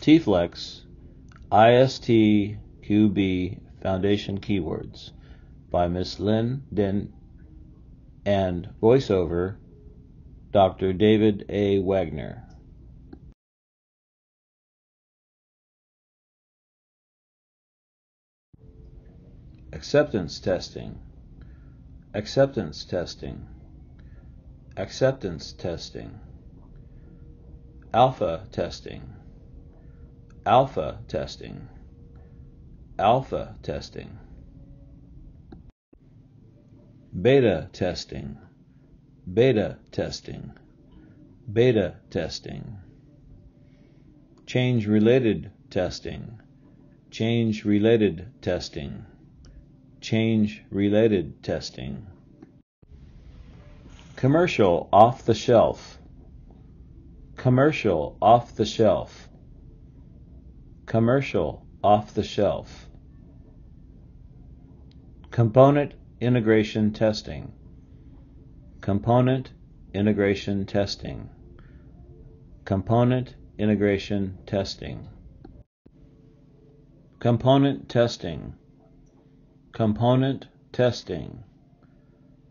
TFlex ISTQB Foundation Keywords by Miss Linh Dinh and voiceover Dr. David A. Wagner. Acceptance testing. Acceptance testing. Acceptance testing. Alpha testing. Alpha testing. Alpha testing. Beta testing. Beta testing. Beta testing. Change related testing. Change related testing. Change related testing. Commercial off the shelf. Commercial off the shelf. Commercial off the shelf. Component integration testing. Component integration testing. Component integration testing. Component testing. Component testing.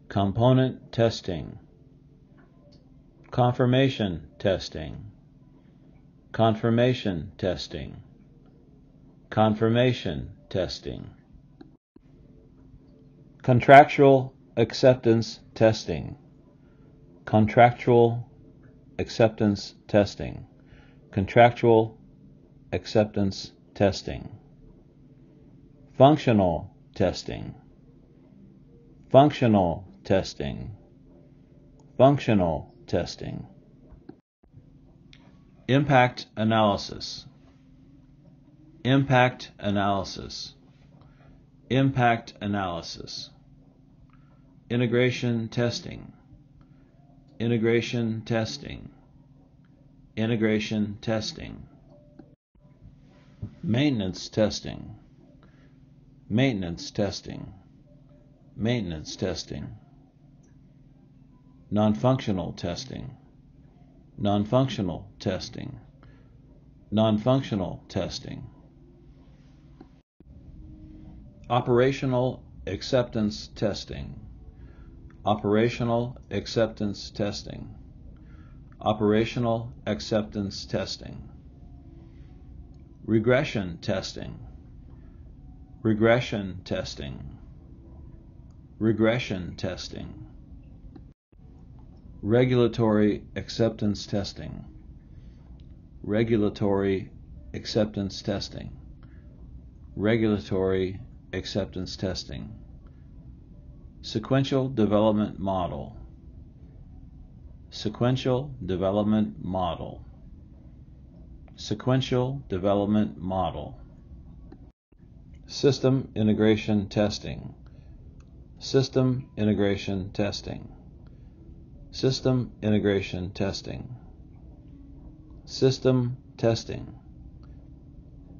Component testing. Confirmation testing. Confirmation testing. Confirmation testing. Contractual acceptance testing. Contractual acceptance testing. Contractual acceptance testing. Functional testing. Functional testing. Functional testing. Impact analysis. Impact analysis. Impact analysis. Integration testing. Integration testing. Integration testing. Maintenance testing. Maintenance testing. Maintenance testing. Non-functional testing. Non-functional testing. Non-functional testing. Operational acceptance testing. Operational acceptance testing. Operational acceptance testing. Regression testing. Regression testing. Regression testing. Regulatory acceptance testing. Regulatory acceptance testing. Regulatory acceptance testing. Sequential development model. Sequential development model. Sequential development model. System integration testing. System integration testing. System integration testing. System testing.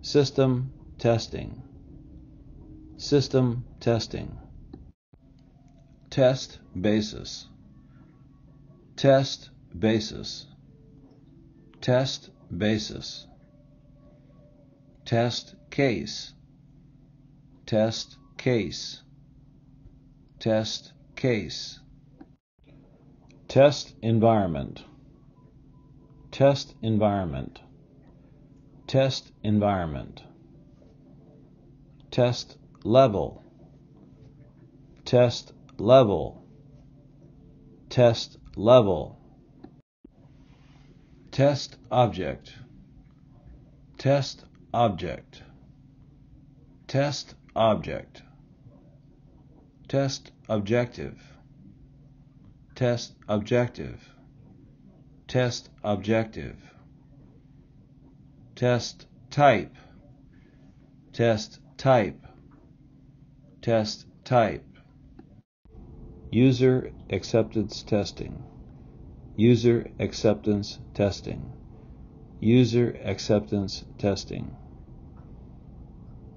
System testing. System testing. Test basis. Test basis. Test basis. Test case. Test case. Test case. Test environment. Test environment. Test environment. Test level. Test level. Test level. Test object. Test object. Test object. Test objective. Test objective. Test objective. Test type. Test type. Test type. User acceptance testing. User acceptance testing. User acceptance testing.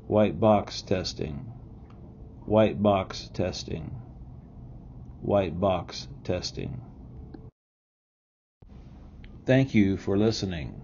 White box testing. White box testing. White box testing. Thank you for listening.